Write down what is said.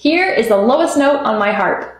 Here is the lowest note on my harp.